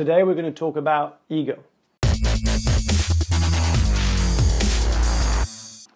Today we're going to talk about ego.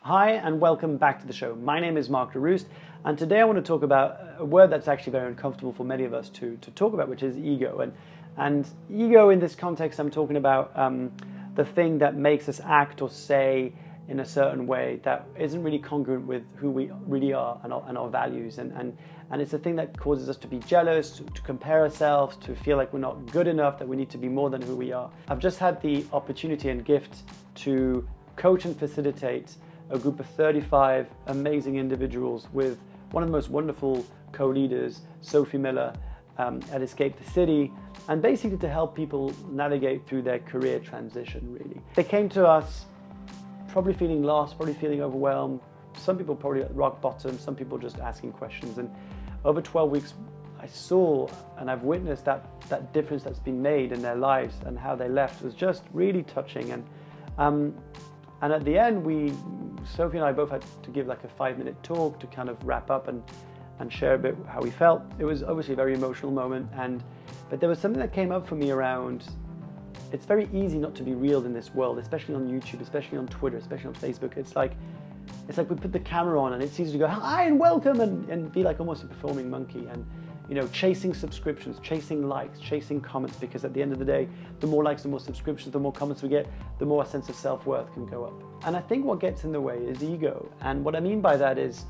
Hi, and welcome back to the show. My name is Mark Leruste, and today I want to talk about a word that's actually very uncomfortable for many of us to, to talk about, which is ego. And, and ego in this context, I'm talking about um, the thing that makes us act or say in a certain way that isn't really congruent with who we really are and our, and our values. And, and, and it's a thing that causes us to be jealous, to, to, compare ourselves, to feel like we're not good enough, that we need to be more than who we are. I've just had the opportunity and gift to coach and facilitate a group of 35 amazing individuals with one of the most wonderful co leaders, Sophie Miller, um, at Escape the City, and basically to help people navigate through their career transition, really. They came to us probably feeling lost, probably feeling overwhelmed. Some people probably at rock bottom, some people just asking questions. And over 12 weeks, I saw and I've witnessed that, that difference that's been made in their lives and how they left was just really touching. And, um, and at the end, we, Sophie and I both had to give like a five minute talk to kind of wrap up and, and share a bit how we felt. It was obviously a very emotional moment. And, but there was something that came up for me around it's very easy not to be real in this world, especially on YouTube, especially on Twitter, especially on Facebook. It's like it's like we put the camera on and it's easy to go hi and welcome and, and be like almost a performing monkey and you know chasing subscriptions chasing likes chasing comments because at the end of the day the more likes the more subscriptions the more comments we get the more a sense of self-worth can go up. And i think what gets in the way is ego. And what i mean by that is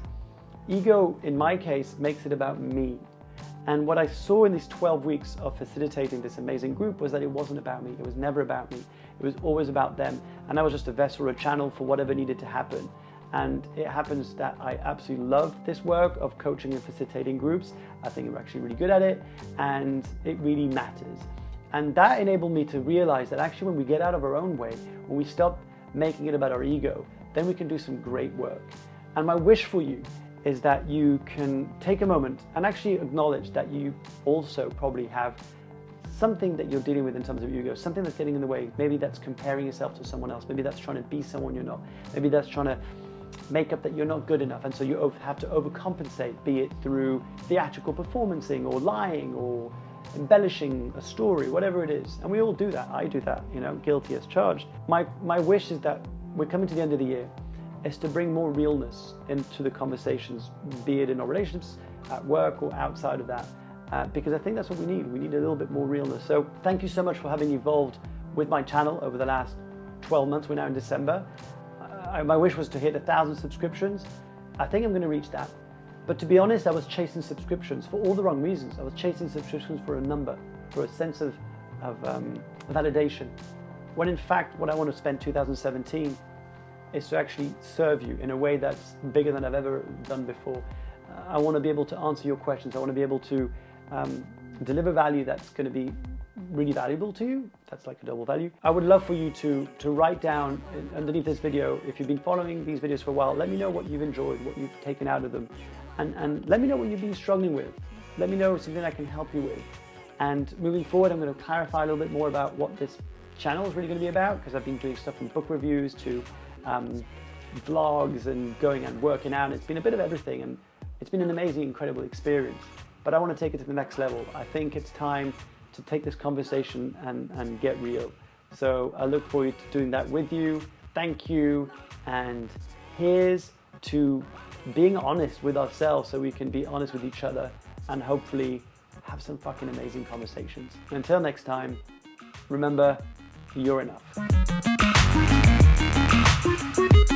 ego in my case makes it about me and what I saw in these 12 weeks of facilitating this amazing group was that it wasn't about me. It was never about me. It was always about them. And I was just a vessel or a channel for whatever needed to happen. And it happens that I absolutely love this work of coaching and facilitating groups. I think I'm actually really good at it and it really matters. And that enabled me to realize that actually when we get out of our own way, when we stop making it about our ego, then we can do some great work. And my wish for you is that you can take a moment and actually acknowledge that you also probably have something that you're dealing with in terms of ego, something that's getting in the way. Maybe that's comparing yourself to someone else. Maybe that's trying to be someone you're not. Maybe that's trying to make up that you're not good enough. And so you have to overcompensate, be it through theatrical performancing or lying or embellishing a story, whatever it is. And we all do that. I do that, you know, guilty as charged. My, my wish is that we're coming to the end of the year is to bring more realness into the conversations, be it in our relationships, at work, or outside of that. Uh, because I think that's what we need. We need a little bit more realness. So thank you so much for having evolved with my channel over the last 12 months. We're now in December. Uh, my wish was to hit a thousand subscriptions. I think I'm going to reach that. But to be honest, I was chasing subscriptions for all the wrong reasons. I was chasing subscriptions for a number, for a sense of, of um, validation. When in fact, what I want to spend 2017 is to actually serve you in a way that's bigger than I've ever done before. Uh, I want to be able to answer your questions. I want to be able to um, deliver value that's going to be really valuable to you. That's like a double value. I would love for you to, to write down underneath this video, if you've been following these videos for a while, let me know what you've enjoyed, what you've taken out of them, and, and let me know what you've been struggling with. Let me know something I can help you with. And moving forward, I'm going to clarify a little bit more about what this channel is really going to be about because I've been doing stuff from book reviews to um, vlogs and going and working out. It's been a bit of everything and it's been an amazing, incredible experience. But I want to take it to the next level. I think it's time to take this conversation and, and get real. So I look forward to doing that with you. Thank you. And here's to being honest with ourselves so we can be honest with each other and hopefully have some fucking amazing conversations. Until next time, remember, you're enough. Thank you.